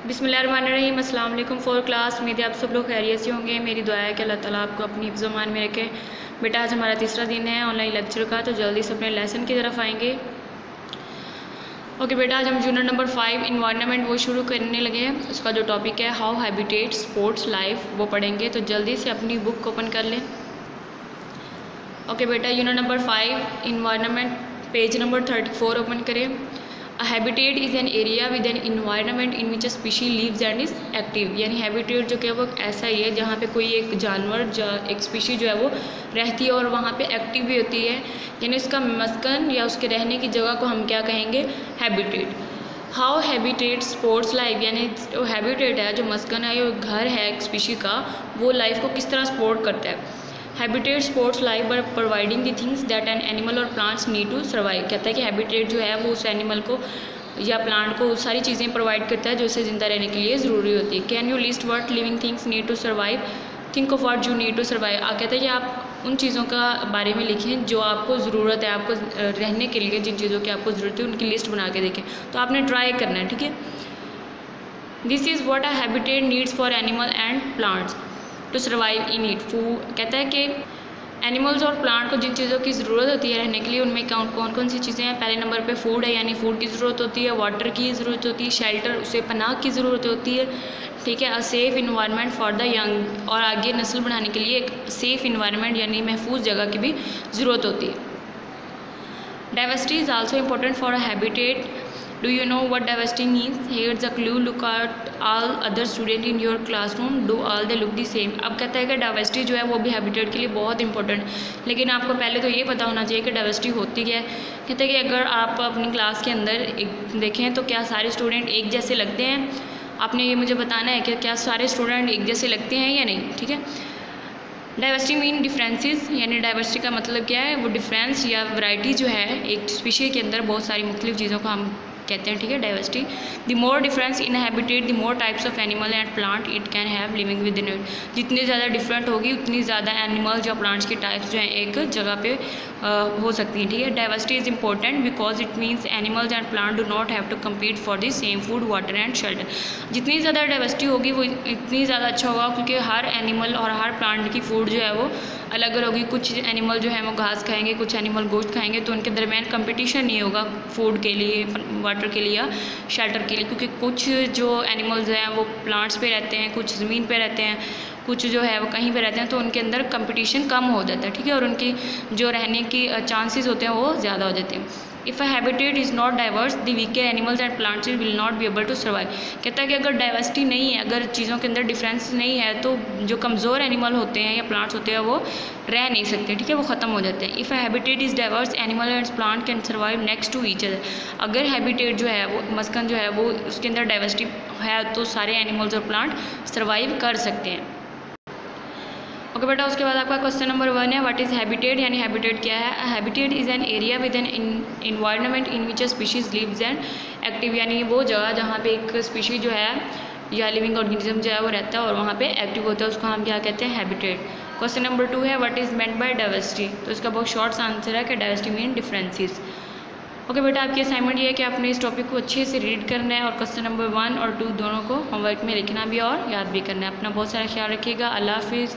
बिसमीम अल्लाम four class. मेरे आप सब लोग खैरियत से होंगे। मेरी दुआ है कि अल्लाह ताला आपको अपनी ज़मान में रखे। बेटा, आज हमारा तीसरा दिन है, ऑनलाइन लेक्चर का तो जल्दी से अपने लेसन की तरफ़ आएँगे। ओके बेटा, आज हम जूनियर नंबर फाइव इन्वायरमेंट वो शुरू करने लगे हैं। उसका जो टॉपिक है हाउ हैबिटेट स्पोर्ट्स लाइफ वो पढ़ेंगे। तो जल्दी से अपनी बुक ओपन कर लें। ओके बेटा unit number five environment page number thirty four open करें। A habitat is an area with an environment in which a species lives and is active यानी हैबिटेट जो कि वो ऐसा ही है जहाँ पे कोई एक जानवर जा, एक स्पीशी जो है वो रहती है और वहाँ पे एक्टिव भी होती है। यानी उसका मस्कन या उसके रहने की जगह को हम क्या कहेंगे? Habitat how habitat supports life यानी जो हैबिटेट है जो मस्कन है जो घर है एक स्पीशी का वो लाइफ को किस तरह सपोर्ट करता है? Habitat supports life by providing the things that an animal और प्लांट्स नीड टू सर्वाइव। कहता है कि हैबिटेट जो है वो उस एनिमल को या प्लांट को सारी चीज़ें प्रोवाइड करता है जो उसे ज़िंदा रहने के लिए ज़रूरी होती है। Can you list what living things need to survive? Think of what you need to survive. Uh, कहते हैं कि आप उन चीज़ों का बारे में लिखें जो आपको ज़रूरत है, आपको रहने के लिए, जिन चीज़ों की आपको ज़रूरत है, उनकी लिस्ट बना के देखें। तो आपने ट्राई करना है, ठीक है? This is what a habitat needs for animal and plants to survive in it food कहता है कि एनिमल्स और प्लांट को जिन चीज़ों की ज़रूरत होती है रहने के लिए, उनमें कौन कौन कौन सी चीज़ें हैं? पहले नंबर पे फ़ूड है, यानी फ़ूड की ज़रूरत होती है वाटर की ज़रूरत होती है शेल्टर उसे पनाह की ज़रूरत होती है। ठीक है a safe environment for the young और आगे नस्ल बढ़ाने के लिए एक सेफ़ इन्वायरमेंट यानी महफूज जगह की भी ज़रूरत होती है। Diversity is also important for a habitat do you know what diversity means? Here's a clue. Look at all other student in your classroom. Do all they look the same. अब कहता है कि डाइवर्सिटी जो है वो भी habitat के लिए बहुत इंपॉर्टेंट लेकिन आपको पहले तो ये पता होना चाहिए कि डाइवर्सिटी होती क्या है। कहते हैं कि अगर आप अपनी क्लास के अंदर एक देखें तो क्या सारे स्टूडेंट एक जैसे लगते हैं? आपने ये मुझे बताना है कि क्या सारे स्टूडेंट एक जैसे लगते हैं या नहीं? ठीक है? डाइवर्सिटी मीन डिफरेंसेस यानी डाइवर्सिटी का मतलब क्या है? वो डिफरेंस या वैरायटी जो है एक स्पीशी के अंदर बहुत सारी मुख्तलिफ़ चीज़ों को हम कहते हैं, ठीक है diversity the more difference in habitat the more types of animal and plant it can have living within it जितनी ज़्यादा डिफरेंट होगी, उतनी ज़्यादा एनिमल्स या प्लांट्स की टाइप्स जो हैं एक जगह पे हो सकती हैं, ठीक है? Diversity is important because it means animals and plant do not have to compete for the same food water and shelter जितनी ज़्यादा डाइवर्सिटी होगी, वो इतनी ज़्यादा अच्छा होगा, क्योंकि हर एनिमल और हर प्लांट की फ़ूड जो है वो अलग अलग होगी कुछ एनिमल जो है वो घास खाएँगे, कुछ एनिमल गोश्त खाएँगे तो उनके दरमियान कंपटीशन नहीं होगा फ़ूड के लिए वाटर के लिए या शेल्टर के लिए, क्योंकि कुछ जो एनिमल्स हैं वो प्लांट्स पे रहते हैं, कुछ ज़मीन पे रहते हैं कुछ जो है वो कहीं पर रहते हैं तो उनके अंदर कंपटीशन कम हो जाता है, ठीक है? और उनकी जो रहने की चांसेस होते हैं वो ज़्यादा हो जाते हैं। If a habitat is not diverse the weaker animals and plants will not be able to survive कहता है कि अगर डाइवर्सिटी नहीं है, अगर चीज़ों के अंदर डिफरेंस नहीं है तो जो कमज़ोर एनिमल होते हैं या प्लांट्स होते हैं वो रह नहीं सकते, ठीक है? वो ख़त्म हो जाते हैं। If a habitat is diverse animal and plant can survive next to each other अगर हैबिटेट जो है वो, मस्कन जो है वो, उसके अंदर डाइवर्सिटी है तो सारे एनिमल्स और प्लांट सर्वाइव कर सकते हैं। ओके बेटा, उसके बाद आपका क्वेश्चन नंबर वन है व्हाट इज़ हैबिटेट यानी हैबिटेट क्या है? Habitat is an area with an environment in which a species lives and active यानी वो जगह जहाँ पे एक स्पीशी जो है, या लिविंग ऑर्गेनिज्म जो है, वो रहता है और वहाँ पे एक्टिव होता है, उसको हम क्या कहते हैं? हैबिटेट क्वेश्चन नंबर टू है what is meant by diversity तो इसका बहुत शॉर्ट आंसर है कि डाइवर्सिटी मीन डिफरेंसेस ओके बेटा, आपकी असाइनमेंट ये है कि आपने इस टॉपिक को अच्छे से रीड करना है और क्वेश्चन नंबर वन और टू दोनों को होमवर्क में लिखना भी और याद भी करना है। अपना बहुत सारा ख्याल रखिएगा। अल्लाह हाफिज़।